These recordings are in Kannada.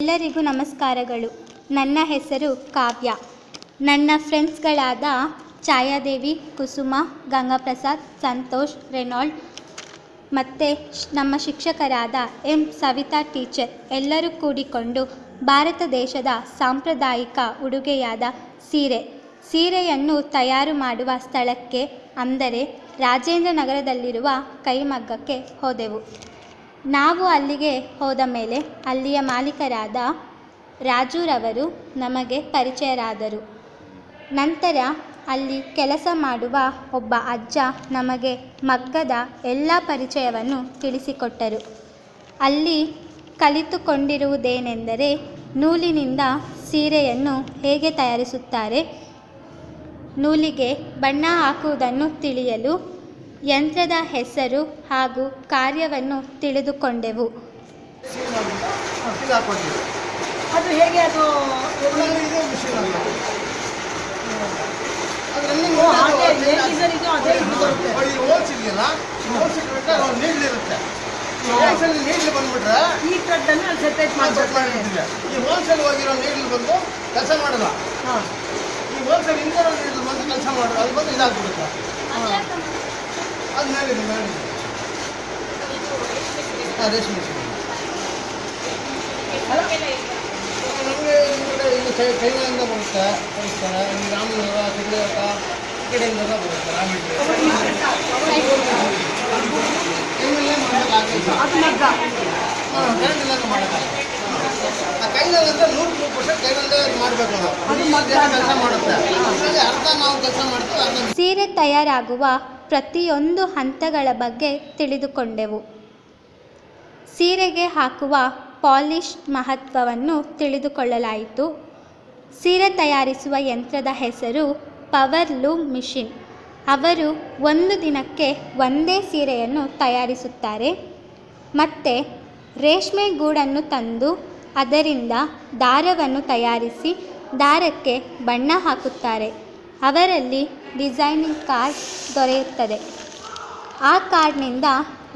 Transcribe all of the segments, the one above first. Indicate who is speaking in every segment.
Speaker 1: ಎಲ್ಲರಿಗೂ ನಮಸ್ಕಾರಗಳು. ನನ್ನ ಹೆಸರು ಕಾವ್ಯ. ನನ್ನ ಫ್ರೆಂಡ್ಸ್ಗಳಾದ ಛಾಯಾದೇವಿ, ಕುಸುಮ, ಗಂಗಾಪ್ರಸಾದ್, ಸಂತೋಷ್, ರೆನಾಲ್ಡ್ ಮತ್ತು ನಮ್ಮ ಶಿಕ್ಷಕರಾದ ಎಂ. ಸವಿತಾ ಟೀಚರ್ ಎಲ್ಲರೂ ಕೂಡಿಕೊಂಡು ಭಾರತ ದೇಶದ ಸಾಂಪ್ರದಾಯಿಕ ಉಡುಗೆಯಾದ ಸೀರೆ. ಸೀರೆಯನ್ನು ತಯಾರು ಮಾಡುವ ಸ್ಥಳಕ್ಕೆ ಅಂದರೆ ರಾಜೇಂದ್ರ ನಗರದಲ್ಲಿರುವ ಕೈಮಗ್ಗಕ್ಕೆ ಹೋದೆವು. ನಾವು ಅಲ್ಲಿಗೆ ಹೋದ ಮೇಲೆ ಅಲ್ಲಿಯ ಮಾಲೀಕರಾದ ರಾಜುರವರು ನಮಗೆ ಪರಿಚಯರಾದರು. ನಂತರ ಅಲ್ಲಿ ಕೆಲಸ ಮಾಡುವ ಒಬ್ಬ ಅಜ್ಜ ನಮಗೆ ಮಗ್ಗದ ಎಲ್ಲ ಪರಿಚಯವನ್ನು ತಿಳಿಸಿಕೊಟ್ಟರು. ಅಲ್ಲಿ ಕಲಿತುಕೊಂಡಿರುವುದೇನೆಂದರೆ ನೂಲಿನಿಂದ ಸೀರೆಯನ್ನು ಹೇಗೆ ತಯಾರಿಸುತ್ತಾರೆ, ನೂಲಿಗೆ ಬಣ್ಣ ಹಾಕುವುದನ್ನು ತಿಳಿಯಲು ಯಂತ್ರದ ಹೆಸರು ಹಾಗೂ ಕಾರ್ಯವನ್ನು ತಿಳಿದುಕೊಂಡೆವು.
Speaker 2: ಅದು ಹೇಗೆ ಅದು.
Speaker 3: ಈ ನೀಡ್ಲ್ ಬಂದ್ಬಿಟ್ರೆ
Speaker 2: ಈ ಸೆಪರೇಟ್
Speaker 3: ಈ ಹೋಲ್ಸೇಲ್ ಹೋಗಿರೋ ನೀಡ್ಲ್ ಬಂದು ಕೆಲಸ ಮಾಡಲ್ಲ ಈ ಹೋಲ್ಸೇಲ್ ಇಂದ ನೀಡ್ಲ್ ಬಂದು ಕೆಲಸ ಮಾಡೋದು ಅದು ಬಂದು ಇದಾಗ್ಬಿಡುತ್ತೆ. ಅದು ಮೇಲಿದೆ ಮೇಲಿದೆ ಹಾಂ ರೇಷ್ಮೆ ಸೀರೆ. ನಮಗೆ ಈ ಕಡೆ ಇಲ್ಲಿ ಕೈ ಕೈಗಳಿಂದ ಬರುತ್ತೆ ಕಳಿಸ್ತಾರೆ ಇಲ್ಲಿ ರಾಮನಗರ ಸಿಗ್ಲೇಕ ಈ ಕಡೆಯಿಂದ ಬರುತ್ತೆ ಕೈನಲ್ಲೇ ಮಾಡೋಕ್ಕಾಗಲ್ಲ
Speaker 2: ಅದು ಮಗ್ಗ
Speaker 3: ಹಾಂ ಕರೆಂಟಿಂದ ಮಾಡೋಕ್ಕಾಗಲ್ಲ ಆ ಕೈನಲ್ಲಂದ್ರೆ ನೂರು ನೂರು ಪರ್ಸೆಂಟ್ ಕೈನಲ್ಲೇ ಮಾಡಬೇಕು ನಾವು
Speaker 2: ಅದು ಮಗ್ಗ
Speaker 3: ಕೆಲಸ ಮಾಡುತ್ತೆ
Speaker 1: ತಯಾರಾಗುವ ಪ್ರತಿಯೊಂದು ಹಂತಗಳ ಬಗ್ಗೆ ತಿಳಿದುಕೊಂಡೆವು. ಸೀರೆಗೆ ಹಾಕುವ ಪಾಲಿಶ್ ಮಹತ್ವವನ್ನು ತಿಳಿದುಕೊಳ್ಳಲಾಯಿತು. ಸೀರೆ ತಯಾರಿಸುವ ಯಂತ್ರದ ಹೆಸರು ಪವರ್ ಲೂಮ್ ಮಿಷಿನ್. ಅವರು ಒಂದು ದಿನಕ್ಕೆ ಒಂದೇ ಸೀರೆಯನ್ನು ತಯಾರಿಸುತ್ತಾರೆ. ಮತ್ತು ರೇಷ್ಮೆ ಗೂಡನ್ನು ತಂದು ಅದರಿಂದ ದಾರವನ್ನು ತಯಾರಿಸಿ ದಾರಕ್ಕೆ ಬಣ್ಣ ಹಾಕುತ್ತಾರೆ. ಅವರಲ್ಲಿ ಡಿಸೈನಿಂಗ್ ಕಾರ್ಡ್ ದೊರೆಯುತ್ತದೆ. ಆ ಕಾರ್ಡ್ನಿಂದ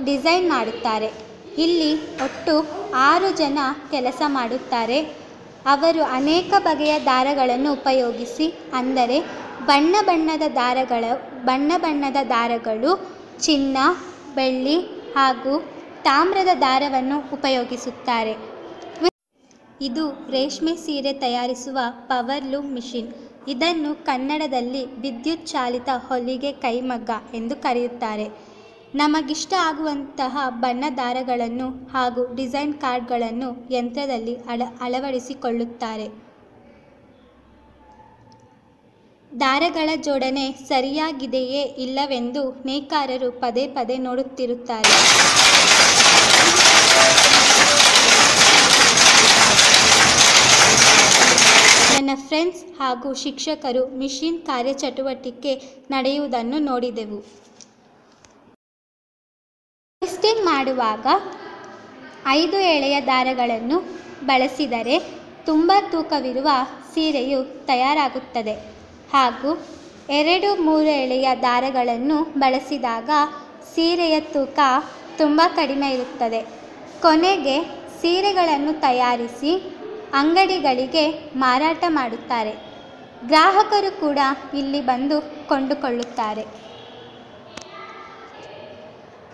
Speaker 1: ಡಿಸೈನ್ ಮಾಡುತ್ತಾರೆ. ಇಲ್ಲಿ ಒಟ್ಟು ಆರು ಜನ ಕೆಲಸ ಮಾಡುತ್ತಾರೆ. ಅವರು ಅನೇಕ ಬಗೆಯ ದಾರಗಳನ್ನು ಉಪಯೋಗಿಸಿ, ಅಂದರೆ ಬಣ್ಣ ಬಣ್ಣದ ದಾರಗಳ, ಬಣ್ಣ ಬಣ್ಣದ ದಾರಗಳು, ಚಿನ್ನ, ಬೆಳ್ಳಿ ಹಾಗೂ ತಾಮ್ರದ ದಾರವನ್ನು ಉಪಯೋಗಿಸುತ್ತಾರೆ. ಇದು ರೇಷ್ಮೆ ಸೀರೆ ತಯಾರಿಸುವ ಪವರ್ ಲೂಮ್ ಮಿಷಿನ್. ಇದನ್ನು ಕನ್ನಡದಲ್ಲಿ ವಿದ್ಯುತ್ ಚಾಲಿತ ಹೊಲಿಗೆ ಕೈಮಗ್ಗ ಎಂದು ಕರೆಯುತ್ತಾರೆ. ನಮಗಿಷ್ಟ ಆಗುವಂತಹ ಬಣ್ಣ ದಾರಗಳನ್ನು ಹಾಗೂ ಡಿಸೈನ್ ಕಾರ್ಡ್ಗಳನ್ನು ಯಂತ್ರದಲ್ಲಿ ಅಳ, ಅಳವಡಿಸಿಕೊಳ್ಳುತ್ತಾರೆ. ದಾರಗಳ ಜೋಡಣೆ ಸರಿಯಾಗಿದೆಯೇ ಇಲ್ಲವೆಂದು ನೇಕಾರರು ಪದೇ ಪದೇ ನೋಡುತ್ತಿರುತ್ತಾರೆ. ನನ್ನ ಫ್ರೆಂಡ್ಸ್ ಹಾಗೂ ಶಿಕ್ಷಕರು ಮಿಷಿನ್ ಕಾರ್ಯಚಟುವಟಿಕೆ ನಡೆಯುವುದನ್ನು ನೋಡಿದೆವು. ಟೆಸ್ಟಿಂಗ್ ಮಾಡುವಾಗ ಐದು ಎಳೆಯ ದಾರಗಳನ್ನು ಬಳಸಿದರೆ ತುಂಬ ತೂಕವಿರುವ ಸೀರೆಯು ತಯಾರಾಗುತ್ತದೆ ಹಾಗೂ ಎರಡು ಮೂರು ಎಳೆಯ ದಾರಗಳನ್ನು ಬಳಸಿದಾಗ ಸೀರೆಯ ತೂಕ ತುಂಬ ಕಡಿಮೆ ಇರುತ್ತದೆ. ಕೊನೆಗೆ ಸೀರೆಗಳನ್ನು ತಯಾರಿಸಿ ಅಂಗಡಿಗಳಿಗೆ ಮಾರಾಟ ಮಾಡುತ್ತಾರೆ. ಗ್ರಾಹಕರು ಕೂಡ ಇಲ್ಲಿ ಬಂದು ಕೊಂಡುಕೊಳ್ಳುತ್ತಾರೆ.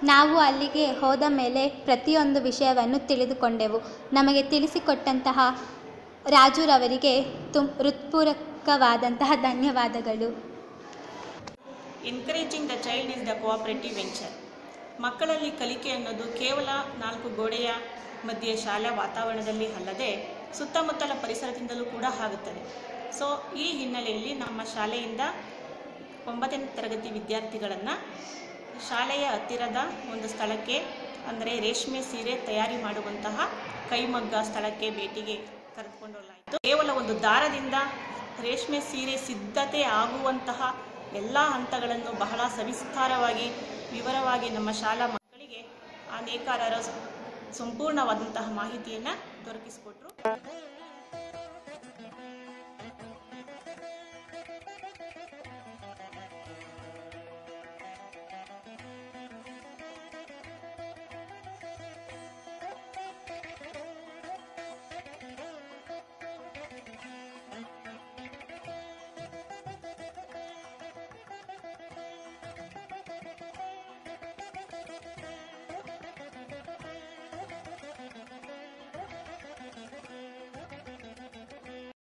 Speaker 1: ನಾವು ಅಲ್ಲಿಗೆ ಹೋದ ಮೇಲೆ ಪ್ರತಿಯೊಂದು ವಿಷಯವನ್ನು ತಿಳಿದುಕೊಂಡೆವು. ನಮಗೆ ತಿಳಿಸಿಕೊಟ್ಟಂತಹ ರಾಜುರವರಿಗೆ ತುಂ, ಹೃತ್ಪೂರ್ವಕವಾದಂತಹ ಧನ್ಯವಾದಗಳು.
Speaker 4: Encouraging the child is the cooperative venture ಮಕ್ಕಳಲ್ಲಿ ಕಲಿಕೆ ಅನ್ನೋದು ಕೇವಲ ನಾಲ್ಕು ಗೋಡೆಯ ಮಧ್ಯೆ ಶಾಲಾ ವಾತಾವರಣದಲ್ಲಿ ಅಲ್ಲದೆ ಸುತ್ತಮುತ್ತಲ ಪರಿಸರದಿಂದಲೂ ಕೂಡ ಆಗುತ್ತದೆ. ಸೊ ಈ ಹಿನ್ನೆಲೆಯಲ್ಲಿ ನಮ್ಮ ಶಾಲೆಯಿಂದ ಒಂಬತ್ತನೇ ತರಗತಿ ವಿದ್ಯಾರ್ಥಿಗಳನ್ನು ಶಾಲೆಯ ಹತ್ತಿರದ ಒಂದು ಸ್ಥಳಕ್ಕೆ, ಅಂದರೆ ರೇಷ್ಮೆ ಸೀರೆ ತಯಾರಿ ಮಾಡುವಂತಹ ಕೈಮಗ್ಗ ಸ್ಥಳಕ್ಕೆ ಭೇಟಿಗೆ ಕರೆದುಕೊಂಡು ಹೋಗಲಾಯಿತು ಕೇವಲ ಒಂದು ದಾರದಿಂದ ರೇಷ್ಮೆ ಸೀರೆ ಸಿದ್ಧತೆ ಆಗುವಂತಹ ಎಲ್ಲ ಹಂತಗಳನ್ನು ಬಹಳ ಸವಿಸ್ತಾರವಾಗಿ, ವಿವರವಾಗಿ ನಮ್ಮ ಶಾಲಾ ಮಕ್ಕಳಿಗೆ ಆ ನೇಕಾರರ ಸಂಪೂರ್ಣವಾದಂತಹ ಮಾಹಿತಿಯನ್ನು ದೊರಕಿಸಿಕೊಟ್ರು.